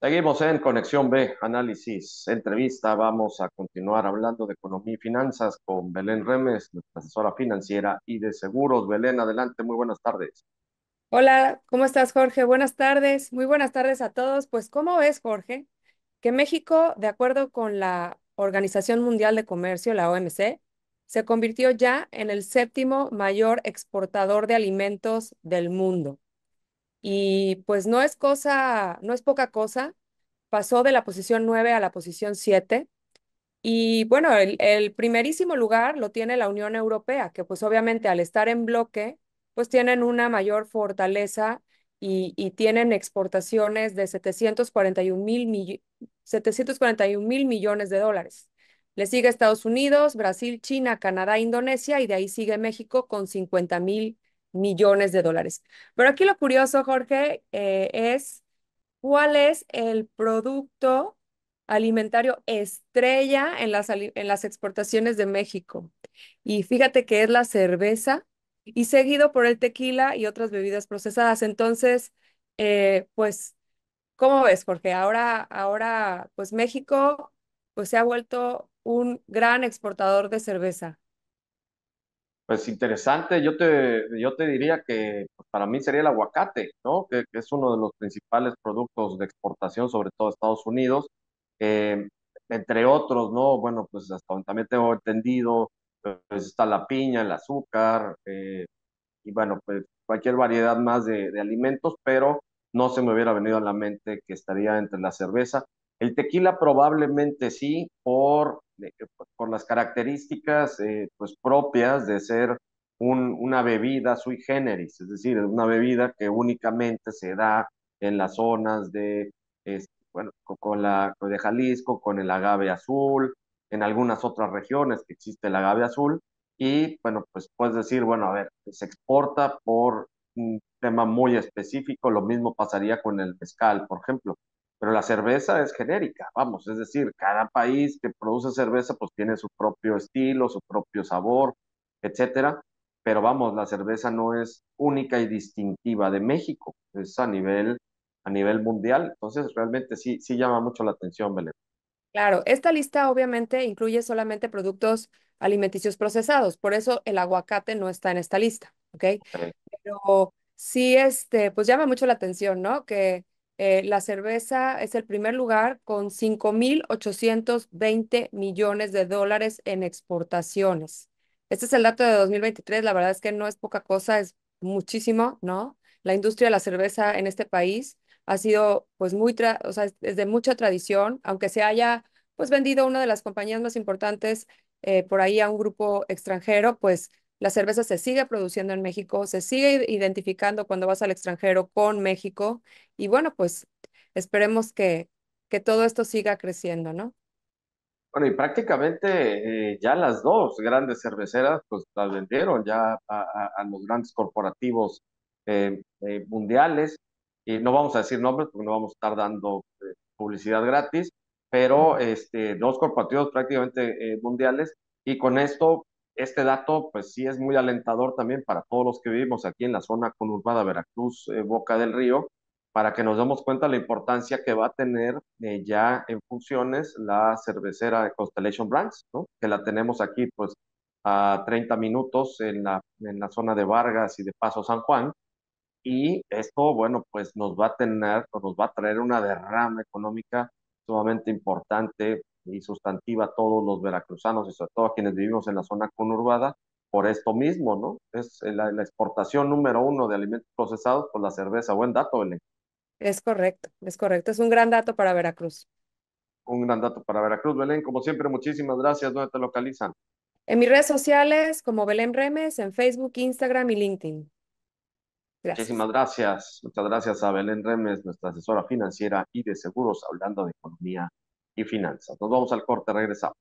Seguimos en Conexión B, análisis, entrevista. Vamos a continuar hablando de economía y finanzas con Belén Remes, nuestra asesora financiera y de seguros. Belén, adelante, muy buenas tardes. Hola, ¿cómo estás, Jorge? Buenas tardes. Muy buenas tardes a todos. Pues, ¿cómo ves, Jorge? Que México, de acuerdo con la Organización Mundial de Comercio, la OMC, se convirtió ya en el séptimo mayor exportador de alimentos del mundo. Y pues no es cosa, no es poca cosa. Pasó de la posición 9 a la posición 7. Y bueno, el, el primerísimo lugar lo tiene la Unión Europea, que pues obviamente al estar en bloque, pues tienen una mayor fortaleza y, y tienen exportaciones de 741 mil 741 mil millones de dólares. Le sigue Estados Unidos, Brasil, China, Canadá, Indonesia y de ahí sigue México con 50 mil millones de dólares. Pero aquí lo curioso, Jorge, eh, es cuál es el producto alimentario estrella en las, en las exportaciones de México. Y fíjate que es la cerveza y seguido por el tequila y otras bebidas procesadas. Entonces, eh, pues, ¿cómo ves? Porque ahora, ahora, pues México, pues se ha vuelto un gran exportador de cerveza. Pues interesante, yo te, yo te diría que pues, para mí sería el aguacate, ¿no? Que, es uno de los principales productos de exportación, sobre todo Estados Unidos, eh, entre otros, ¿no? Bueno, pues hasta donde también tengo entendido, pues está la piña, el azúcar, eh, y bueno, pues cualquier variedad más de alimentos, pero no se me hubiera venido a la mente que estaría entre la cerveza. El tequila probablemente sí, por, eh, por las características eh, pues propias de ser un, una bebida sui generis, es decir, una bebida que únicamente se da en las zonas de, bueno, con la, de Jalisco, con el agave azul, en algunas otras regiones que existe el agave azul, y bueno, pues puedes decir, bueno, a ver, se exporta por un tema muy específico, lo mismo pasaría con el mezcal, por ejemplo, pero la cerveza es genérica, vamos, es decir, cada país que produce cerveza pues tiene su propio estilo, su propio sabor, etcétera, pero vamos, la cerveza no es única y distintiva de México, es a nivel, a nivel mundial, entonces realmente sí, sí llama mucho la atención, Belén. Claro, esta lista obviamente incluye solamente productos alimenticios procesados, por eso el aguacate no está en esta lista, ¿ok? Okay. Pero sí, este, pues llama mucho la atención, ¿no? Que eh, la cerveza es el primer lugar con 5.820 millones de dólares en exportaciones. Este es el dato de 2023, la verdad es que no es poca cosa, es muchísimo, ¿no? La industria de la cerveza en este país ha sido pues muy, o sea, es de mucha tradición, aunque se haya pues vendido una de las compañías más importantes eh, por ahí a un grupo extranjero, pues la cerveza se sigue produciendo en México, se sigue identificando cuando vas al extranjero con México y bueno, pues esperemos que, que todo esto siga creciendo, ¿no? Bueno, y prácticamente eh, ya las dos grandes cerveceras pues las vendieron ya a, a- a los grandes corporativos eh, eh, mundiales. Y no vamos a decir nombres porque no vamos a estar dando eh, publicidad gratis, pero este, dos corporativos prácticamente eh, mundiales. Y con esto, este dato pues sí es muy alentador también para todos los que vivimos aquí en la zona conurbada Veracruz, eh, Boca del Río para que nos demos cuenta de la importancia que va a tener eh, ya en funciones la cervecera Constellation Brands, ¿no? Que la tenemos aquí pues a 30 minutos en la, en la zona de Vargas y de Paso San Juan. Y esto, bueno, pues nos va a tener, nos va a traer una derrama económica sumamente importante y sustantiva a todos los veracruzanos y sobre todo a quienes vivimos en la zona conurbada por esto mismo, ¿no? Es la, la exportación número uno de alimentos procesados, por la cerveza. Buen dato, Belén. Es correcto, es correcto, es un gran dato para Veracruz. Un gran dato para Veracruz, Belén. Como siempre, muchísimas gracias. ¿Dónde te localizan? En mis redes sociales como Belén Remes, en Facebook, Instagram y LinkedIn. Gracias. Muchísimas gracias. Muchas gracias a Belén Remes, nuestra asesora financiera y de seguros, hablando de economía y finanzas. Nos vamos al corte, regresamos.